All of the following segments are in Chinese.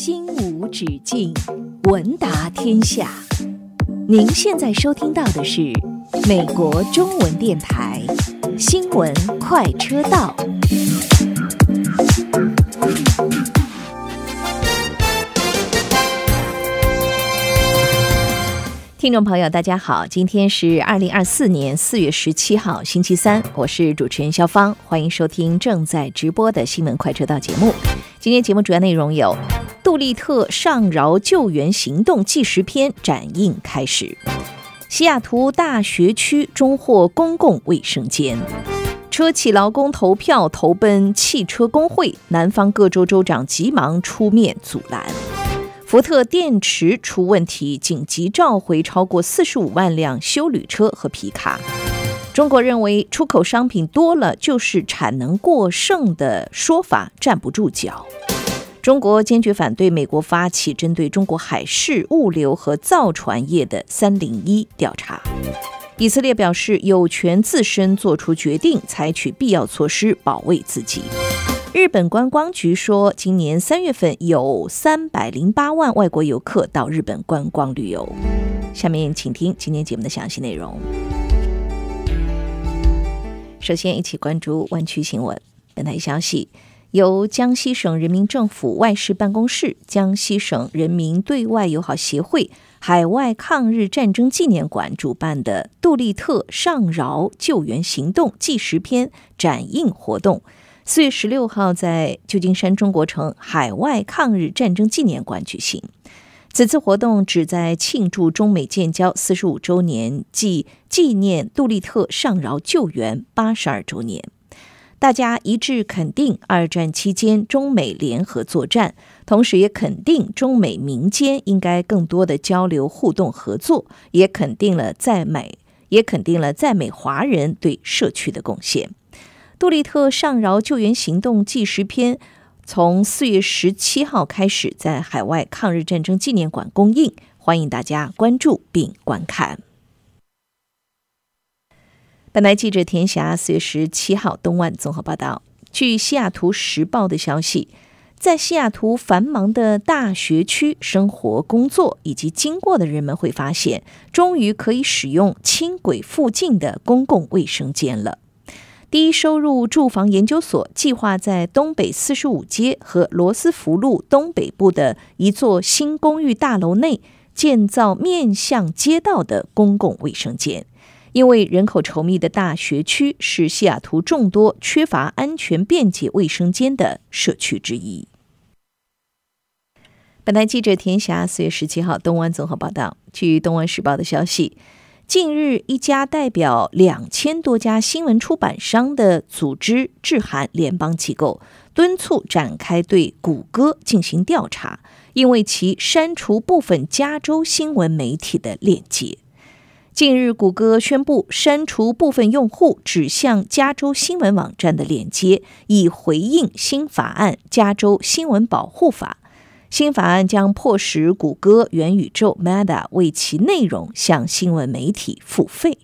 心无止境，文达天下。您现在收听到的是美国中文电台新闻快车道。听众朋友，大家好，今天是二零二四年四月十七号，星期三，我是主持人肖芳，欢迎收听正在直播的新闻快车道节目。今天节目主要内容有：杜立特上饶救援行动纪实片展映开始；西雅图大学区中获公共卫生间；车企劳工投票投奔汽车工会，南方各州州长急忙出面阻拦。福特电池出问题，紧急召回超过四十五万辆修旅车和皮卡。中国认为出口商品多了就是产能过剩的说法站不住脚。中国坚决反对美国发起针对中国海事、物流和造船业的“三零一”调查。以色列表示有权自身做出决定，采取必要措施保卫自己。日本观光局说，今年三月份有三百零八万外国游客到日本观光旅游。下面请听今天节目的详细内容。首先，一起关注湾区新闻。本台消息，由江西省人民政府外事办公室、江西省人民对外友好协会、海外抗日战争纪念馆主办的杜立特上饶救援行动纪实片展映活动。四月十六号在旧金山中国城海外抗日战争纪念馆举行。此次活动旨在庆祝中美建交四十五周年暨纪念杜立特上饶救援八十二周年。大家一致肯定二战期间中美联合作战，同时也肯定中美民间应该更多的交流互动合作，也肯定了在美也肯定了在美华人对社区的贡献。杜立特上饶救援行动纪实片从四月十七号开始在海外抗日战争纪念馆公映，欢迎大家关注并观看。本台记者田霞四月十七号东莞综合报道，据西雅图时报的消息，在西雅图繁忙的大学区生活、工作以及经过的人们会发现，终于可以使用轻轨附近的公共卫生间了。低收入住房研究所计划在东北四十五街和罗斯福路东北部的一座新公寓大楼内建造面向街道的公共卫生间，因为人口稠密的大学区是西雅图众多缺乏安全便捷卫生间的社区之一。本台记者田霞四月十七号东湾综合报道，据东湾时报的消息。近日，一家代表两千多家新闻出版商的组织致函联邦机构，敦促展开对谷歌进行调查，因为其删除部分加州新闻媒体的链接。近日，谷歌宣布删除部分用户指向加州新闻网站的链接，以回应新法案《加州新闻保护法》。新法案将迫使谷歌元宇宙 Meta 为其内容向新闻媒体付费。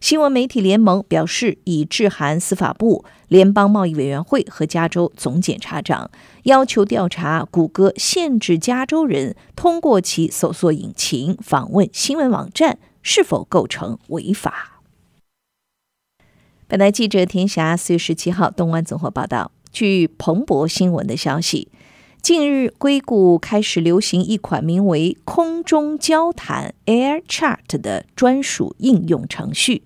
新闻媒体联盟表示，已致函司法部、联邦贸易委员会和加州总检察长，要求调查谷歌限制加州人通过其搜索引擎访问新闻网站是否构成违法。本台记者田霞四月十七号东湾综合报道，据彭博新闻的消息。近日，硅谷开始流行一款名为“空中交谈 ”（Air Chat） 的专属应用程序。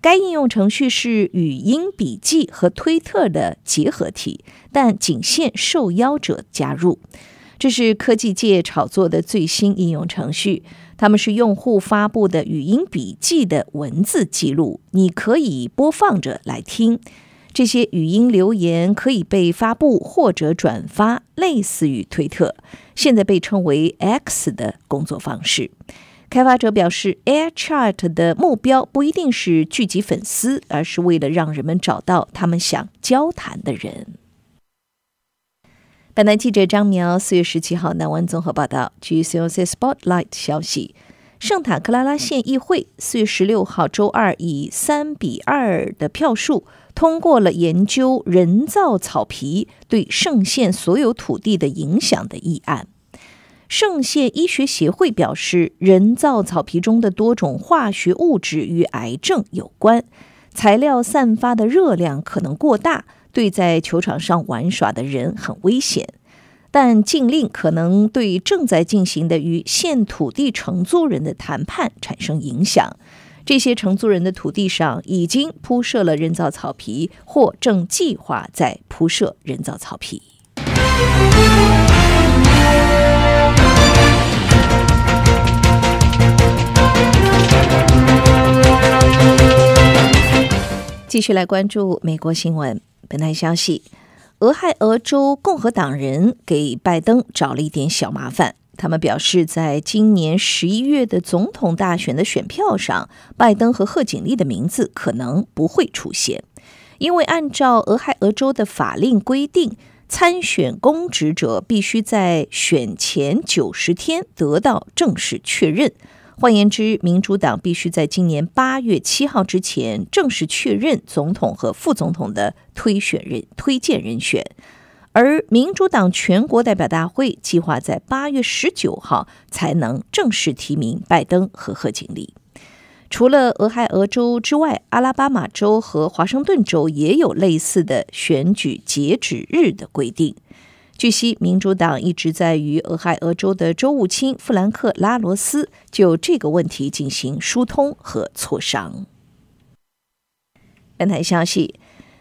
该应用程序是语音笔记和推特的结合体，但仅限受邀者加入。这是科技界炒作的最新应用程序。他们是用户发布的语音笔记的文字记录，你可以播放着来听。这些语音留言可以被发布或者转发，类似于推特，现在被称为 X 的工作方式。开发者表示，AirChat 的目标不一定是聚集粉丝，而是为了让人们找到他们想交谈的人。本台记者张苗四月十七号南湾综合报道，据 COC Spotlight 消息。圣塔克拉拉县议会四月十六号周二以三比二的票数通过了研究人造草皮对圣县所有土地的影响的议案。圣县医学协会表示，人造草皮中的多种化学物质与癌症有关，材料散发的热量可能过大，对在球场上玩耍的人很危险。但禁令可能对正在进行的与现土地承租人的谈判产生影响。这些承租人的土地上已经铺设了人造草皮，或正计划在铺设人造草皮。继续来关注美国新闻。本台消息，俄亥俄州共和党人给拜登找了一点小麻烦。他们表示，在今年十一月的总统大选的选票上，拜登和贺锦丽的名字可能不会出现，因为按照俄亥俄州的法令规定，参选公职者必须在选前九十天得到正式确认。换言之，民主党必须在今年八月七号之前正式确认总统和副总统的推选人推荐人选，而民主党全国代表大会计划在八月十九号才能正式提名拜登和贺锦丽。除了俄亥俄州之外，阿拉巴马州和华盛顿州也有类似的选举截止日的规定。据悉，民主党一直在与俄亥俄州的州务卿富兰克·拉罗斯就这个问题进行疏通和磋商。本台消息：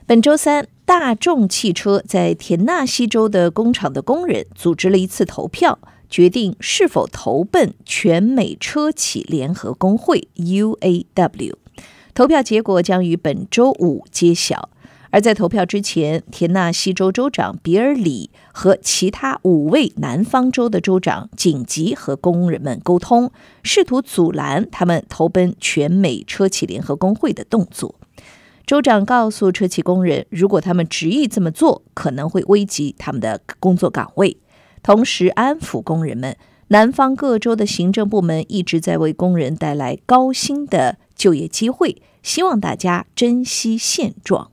本周三，大众汽车在田纳西州的工厂的工人组织了一次投票，决定是否投奔全美车企联合工会 （UAW）。投票结果将于本周五揭晓。而在投票之前，田纳西州州长比尔里和其他五位南方州的州长紧急和工人们沟通，试图阻拦他们投奔全美车企联合工会的动作。州长告诉车企工人，如果他们执意这么做，可能会危及他们的工作岗位。同时安抚工人们，南方各州的行政部门一直在为工人带来高薪的就业机会，希望大家珍惜现状。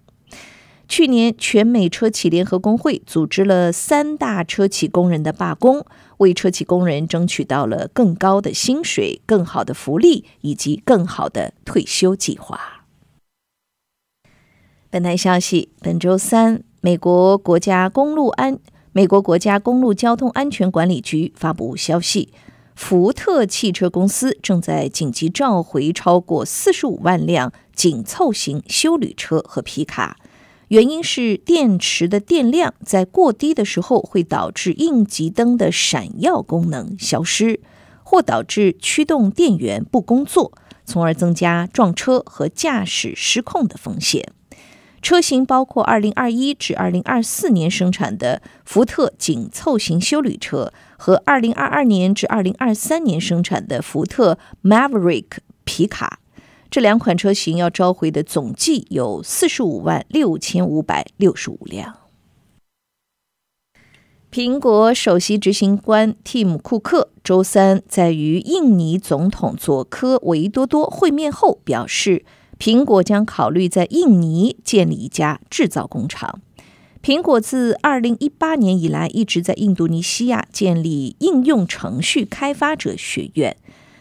去年，全美车企联合工会组织了三大车企工人的罢工，为车企工人争取到了更高的薪水、更好的福利以及更好的退休计划。本台消息：本周三，美国国家公路安美国国家公路交通安全管理局发布消息，福特汽车公司正在紧急召回超过四十五万辆紧凑型修旅车和皮卡。原因是电池的电量在过低的时候会导致应急灯的闪耀功能消失，或导致驱动电源不工作，从而增加撞车和驾驶失控的风险。车型包括2021至2024年生产的福特紧凑型修旅车和2022年至2023年生产的福特 Maverick 皮卡。这两款车型要召回的总计有四十五万六千五百六十五辆。苹果首席执行官蒂姆·库克周三在与印尼总统佐科·维多多会面后表示，苹果将考虑在印尼建立一家制造工厂。苹果自二零一八年以来一直在印度尼西亚建立应用程序开发者学院。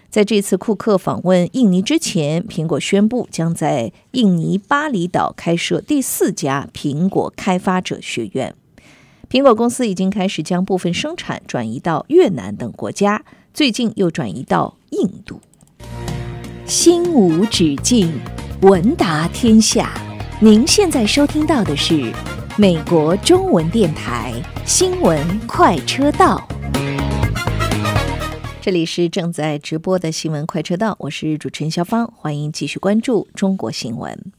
在这次库克访问印尼之前，苹果宣布将在印尼巴厘岛开设第四家苹果开发者学院。苹果公司已经开始将部分生产转移到越南等国家，最近又转移到印度。心无止境，闻达天下。您现在收听到的是美国中文电台新闻快车道。这里是正在直播的新闻快车道，我是主持人肖芳，欢迎继续关注中国新闻。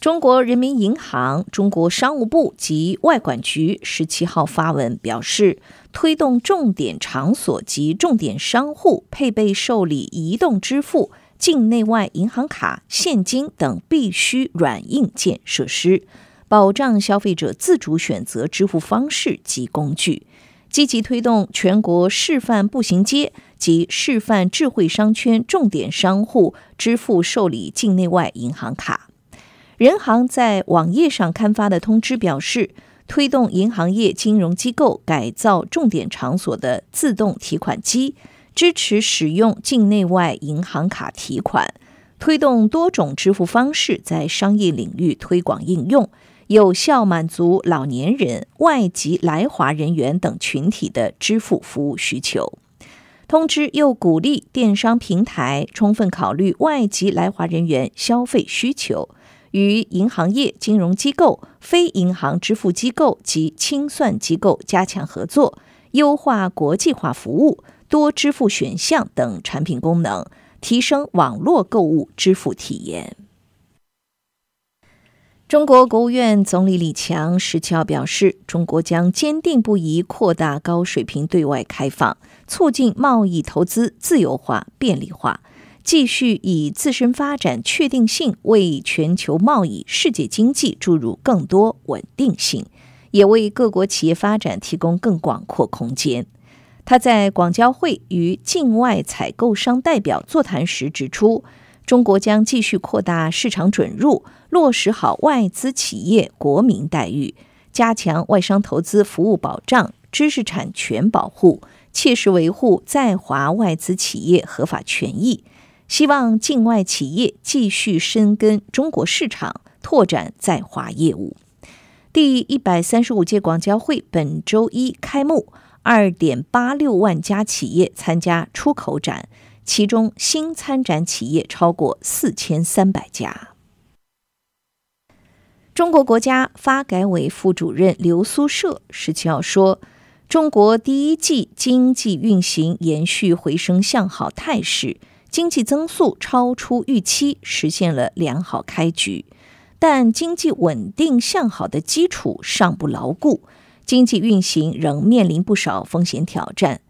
中国人民银行、中国商务部及外管局十七号发文表示，推动重点场所及重点商户配备受理移动支付、境内外银行卡、现金等必须软硬件设施，保障消费者自主选择支付方式及工具。积极推动全国示范步行街及示范智慧商圈重点商户支付受理境内外银行卡。人行在网页上刊发的通知表示，推动银行业金融机构改造重点场所的自动提款机，支持使用境内外银行卡提款，推动多种支付方式在商业领域推广应用，有效满足老年人、外籍来华人员等群体的支付服务需求。通知又鼓励电商平台充分考虑外籍来华人员消费需求。与银行业、金融机构、非银行支付机构及清算机构加强合作，优化国际化服务、多支付选项等产品功能，提升网络购物支付体验。中国国务院总理李强十七号表示，中国将坚定不移扩大高水平对外开放，促进贸易投资自由化、便利化。继续以自身发展确定性为全球贸易、世界经济注入更多稳定性，也为各国企业发展提供更广阔空间。他在广交会与境外采购商代表座谈时指出，中国将继续扩大市场准入，落实好外资企业国民待遇，加强外商投资服务保障、知识产权保护，切实维护在华外资企业合法权益。希望境外企业继续深耕中国市场，拓展在华业务。第一百三十五届广交会本周一开幕，二点八六万家企业参加出口展，其中新参展企业超过四千三百家。中国国家发改委副主任刘苏社十七号说，中国第一季经济运行延续回升向好态势。经济增速超出预期，实现了良好开局，但经济稳定向好的基础尚不牢固，经济运行仍面临不少风险挑战。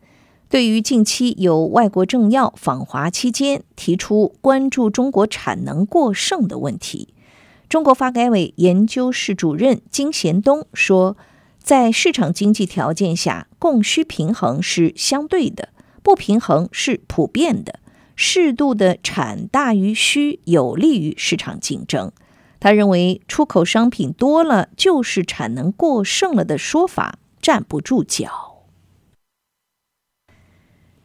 对于近期有外国政要访华期间提出关注中国产能过剩的问题，中国发改委研究室主任金贤东说，在市场经济条件下，供需平衡是相对的，不平衡是普遍的。适度的产大于需有利于市场竞争。他认为，出口商品多了就是产能过剩了的说法站不住脚。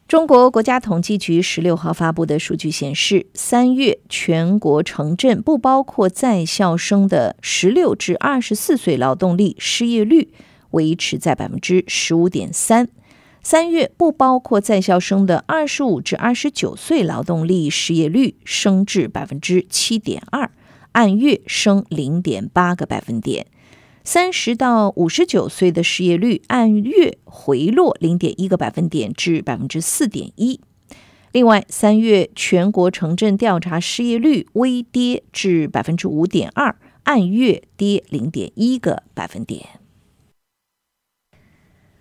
中国国家统计局十六号发布的数据显示，三月全国城镇不包括在校生的十六至二十四岁劳动力失业率维持在百分之十五点三。三月不包括在校生的二十五至二十九岁劳动力失业率升至百分之七点二，按月升零点八个百分点；三十到五十九岁的失业率按月回落零点一个百分点至百分之四点一。另外，三月全国城镇调查失业率微跌至百分之五点二，按月跌零点一个百分点。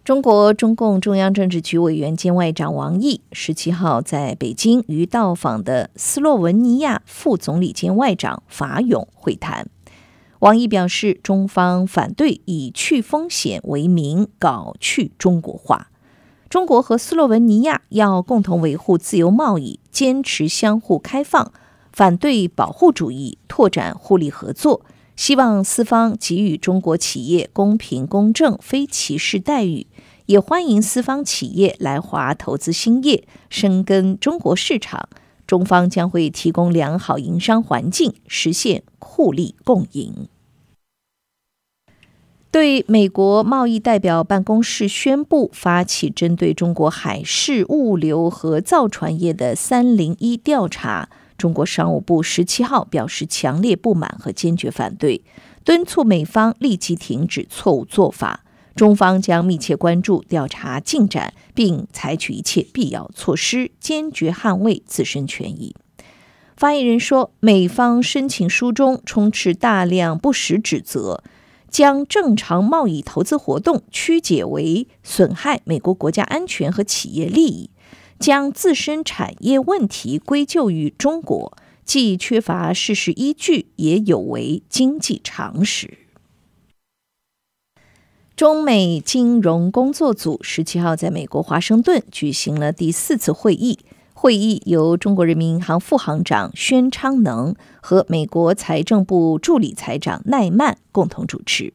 中国中共中央政治局委员兼外长王毅十七号在北京与到访的斯洛文尼亚副总理兼外长法勇会谈。王毅表示，中方反对以去风险为名搞去中国化。中国和斯洛文尼亚要共同维护自由贸易，坚持相互开放，反对保护主义，拓展互利合作。希望四方给予中国企业公平公正、非歧视待遇。也欢迎四方企业来华投资兴业，深耕中国市场。中方将会提供良好营商环境，实现互利共赢。对美国贸易代表办公室宣布发起针对中国海事物流和造船业的“三零一”调查，中国商务部十七号表示强烈不满和坚决反对，敦促美方立即停止错误做法。中方将密切关注调查进展，并采取一切必要措施，坚决捍卫自身权益。发言人说，美方申请书中充斥大量不实指责，将正常贸易投资活动曲解为损害美国国家安全和企业利益，将自身产业问题归咎于中国，既缺乏事实依据，也有违经济常识。中美金融工作组十七号在美国华盛顿举行了第四次会议。会议由中国人民银行副行长宣昌能和美国财政部助理财长奈曼共同主持。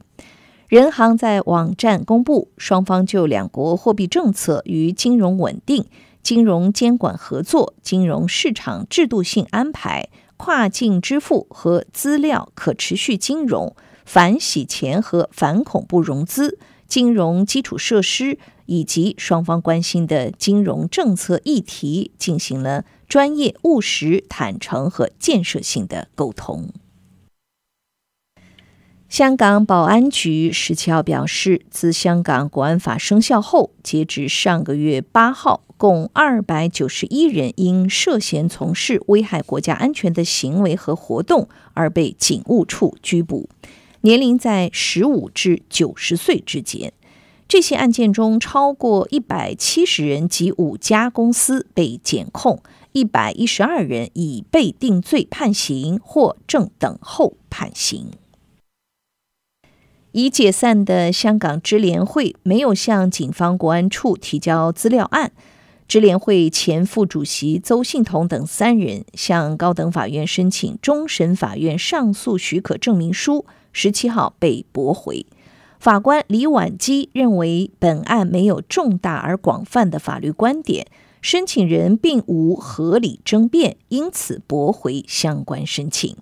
人行在网站公布，双方就两国货币政策与金融稳定、金融监管合作、金融市场制度性安排、跨境支付和资料可持续金融、反洗钱和反恐怖融资、金融基础设施以及双方关心的金融政策议题进行了专业、务实、坦诚和建设性的沟通。香港保安局十七号表示，自香港国安法生效后，截至上个月八号，共二百九十一人因涉嫌从事危害国家安全的行为和活动而被警务处拘捕，年龄在十五至九十岁之间。这些案件中，超过一百七十人及五家公司被检控，一百一十二人已被定罪判刑或正等候判刑。已解散的香港支联会没有向警方国安处提交资料案。支联会前副主席邹信同等三人向高等法院申请终审法院上诉许可证明书，十七号被驳回。法官李婉基认为本案没有重大而广泛的法律观点，申请人并无合理争辩，因此驳回相关申请。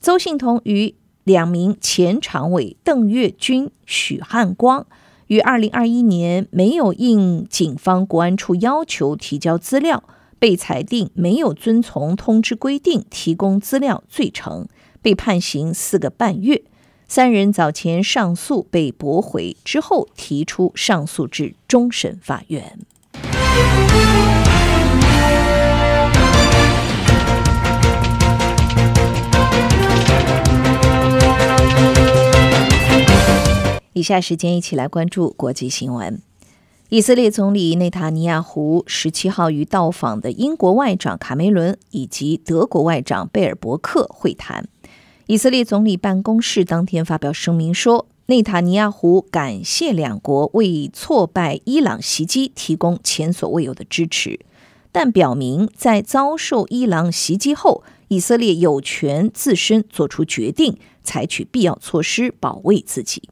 邹信同与。两名前常委邓月君、许汉光于二零二一年没有应警方国安处要求提交资料，被裁定没有遵从通知规定提供资料罪成，被判刑四个半月。三人早前上诉被驳回之后，提出上诉至终审法院。以下时间一起来关注国际新闻。以色列总理内塔尼亚胡十七号与到访的英国外长卡梅伦以及德国外长贝尔伯克会谈。以色列总理办公室当天发表声明说，内塔尼亚胡感谢两国为挫败伊朗袭击提供前所未有的支持，但表明在遭受伊朗袭击后，以色列有权自身做出决定，采取必要措施保卫自己。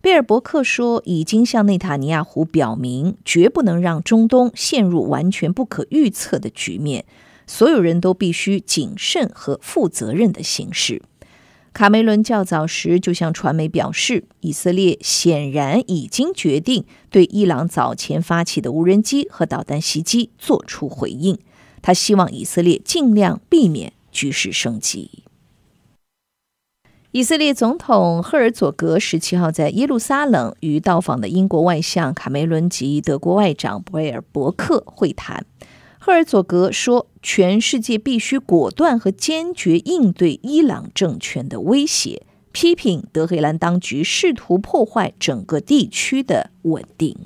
贝尔伯克说：“已经向内塔尼亚胡表明，绝不能让中东陷入完全不可预测的局面。所有人都必须谨慎和负责任的行事。”卡梅伦较早时就向传媒表示，以色列显然已经决定对伊朗早前发起的无人机和导弹袭击做出回应。他希望以色列尽量避免局势升级。以色列总统赫尔佐格十七号在耶路撒冷与到访的英国外相卡梅伦及德国外长博尔伯克会谈。赫尔佐格说：“全世界必须果断和坚决应对伊朗政权的威胁，批评德黑兰当局试图破坏整个地区的稳定。”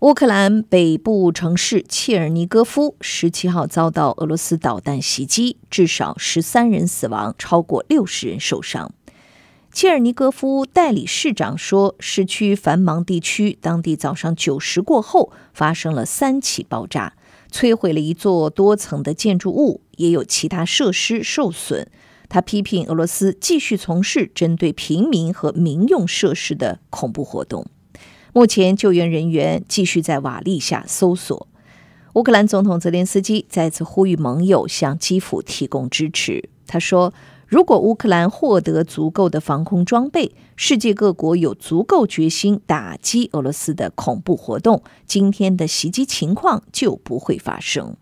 乌克兰北部城市切尔尼戈夫十七号遭到俄罗斯导弹袭击，至少十三人死亡，超过六十人受伤。切尔尼戈夫代理市长说，市区繁忙地区当地早上九时过后发生了三起爆炸，摧毁了一座多层的建筑物，也有其他设施受损。他批评俄罗斯继续从事针对平民和民用设施的恐怖活动。目前，救援人员继续在瓦砾下搜索。乌克兰总统泽连斯基再次呼吁盟友向基辅提供支持。他说：“如果乌克兰获得足够的防空装备，世界各国有足够决心打击俄罗斯的恐怖活动，今天的袭击情况就不会发生。”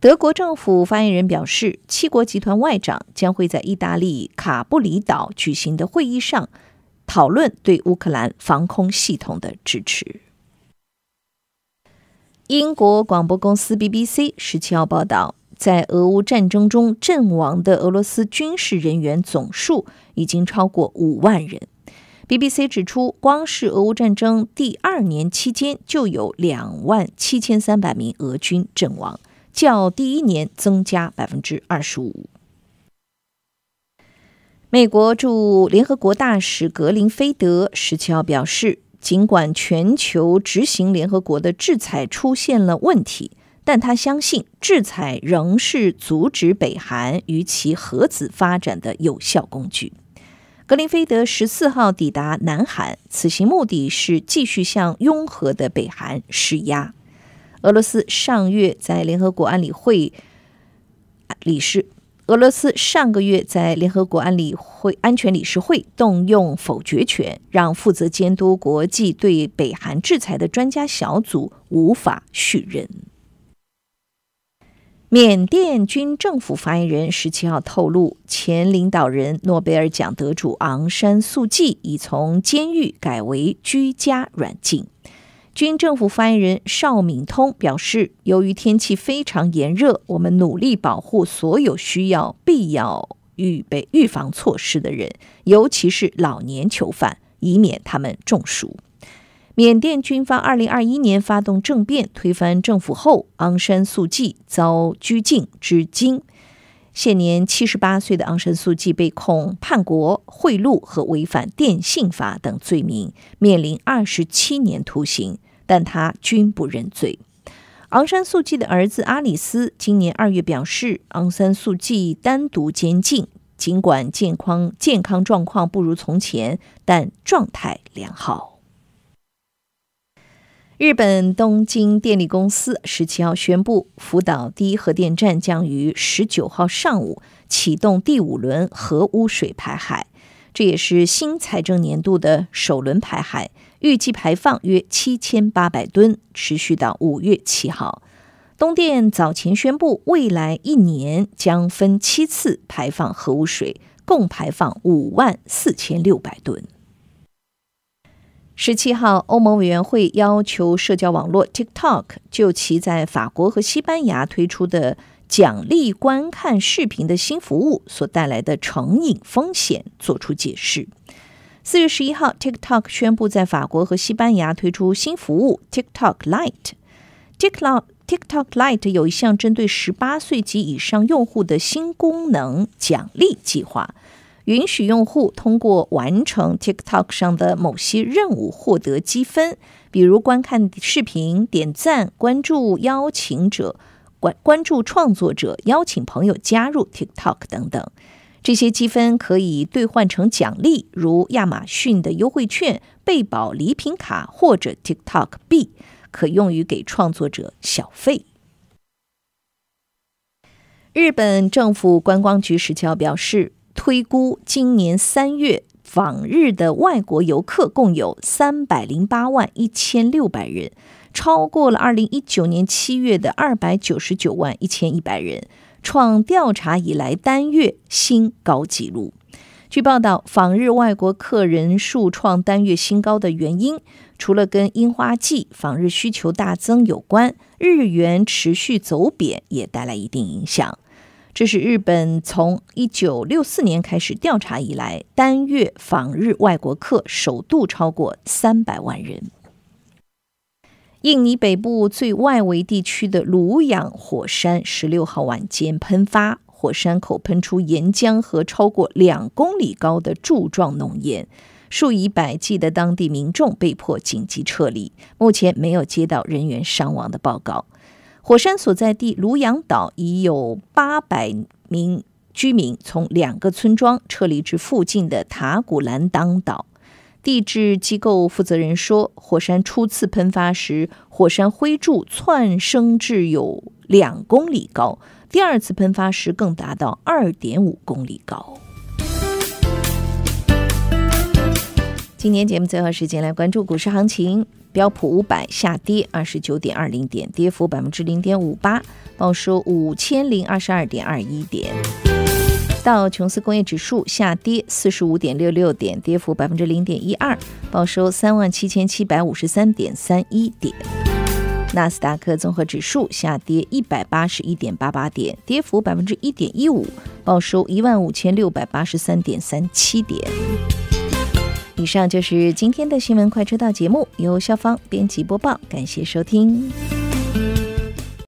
德国政府发言人表示，七国集团外长将会在意大利卡布里岛举行的会议上。讨论对乌克兰防空系统的支持。英国广播公司 BBC 十七号报道，在俄乌战争中阵亡的俄罗斯军事人员总数已经超过五万人。BBC 指出，光是俄乌战争第二年期间，就有两万七千三百名俄军阵亡，较第一年增加百分之二十五。美国驻联合国大使格林菲德十七号表示，尽管全球执行联合国的制裁出现了问题，但他相信制裁仍是阻止北韩与其核子发展的有效工具。格林菲德十四号抵达南韩，此行目的是继续向拥核的北韩施压。俄罗斯上月在联合国安理会理事，俄罗斯上个月在联合国安理会安全理事会动用否决权，让负责监督国际对北韩制裁的专家小组无法续任。缅甸军政府发言人十七号透露，前领导人诺贝尔奖得主昂山素季已从监狱改为居家软禁。军政府发言人邵敏通表示，由于天气非常炎热，我们努力保护所有需要必要预备预防措施的人，尤其是老年囚犯，以免他们中暑。缅甸军方二零二一年发动政变推翻政府后，昂山素季遭拘禁至今。现年七十八岁的昂山素季被控叛国、贿赂和违反电信法等罪名，面临二十七年徒刑，但他均不认罪。昂山素季的儿子阿里斯今年二月表示，昂山素季单独监禁，尽管健康健康状况不如从前，但状态良好。日本东京电力公司十七号宣布，福岛第一核电站将于十九号上午启动第五轮核污水排海，这也是新财政年度的首轮排海，预计排放约七千八百吨，持续到五月七号。东电早前宣布，未来一年将分七次排放核污水，共排放五万四千六百吨。十七号，欧盟委员会要求社交网络 TikTok 就其在法国和西班牙推出的奖励观看视频的新服务所带来的成瘾风险作出解释。四月十一号，TikTok 宣布在法国和西班牙推出新服务 TikTok Lite。TikTok TikTok Lite 有一项针对十八岁及以上用户的新功能奖励计划。允许用户通过完成 TikTok 上的某些任务获得积分，比如观看视频、点赞、关注邀请者、关关注创作者、邀请朋友加入 TikTok 等等。这些积分可以兑换成奖励，如亚马逊的优惠券、贝宝礼品卡或者 TikTok 币，可用于给创作者小费。日本政府观光局十七号表示。推估今年三月访日的外国游客共有三百零八万一千六百人，超过了二零一九年七月的二百九十九万一千一百人，创调查以来单月新高纪录。据报道，访日外国客人数创单月新高的原因，除了跟樱花季访日需求大增有关，日元持续走贬也带来一定影响。这是日本从一九六四年开始调查以来，单月访日外国客首度超过三百万人。印尼北部最外围地区的鲁氧火山十六号晚间喷发，火山口喷出岩浆和超过两公里高的柱状浓烟，数以百计的当地民众被迫紧急撤离。目前没有接到人员伤亡的报告。火山所在地卢阳岛已有八百名居民从两个村庄撤离至附近的塔古兰当岛。地质机构负责人说，火山初次喷发时，火山灰柱窜升至有两公里高；第二次喷发时，更达到二点五公里高。今天节目最后时间来关注股市行情。标普五百下跌二十九点二零点，跌幅百分之零点五八，报收五千零二十二点二一点。道琼斯工业指数下跌四十五点六六点，跌幅百分之零点一二，报收三万七千七百五十三点三一点。纳斯达克综合指数下跌一百八十一点八八点，跌幅百分之一点一五，报收一万五千六百八十三点三七点。以上就是今天的新闻快车道节目，由校方编辑播报，感谢收听。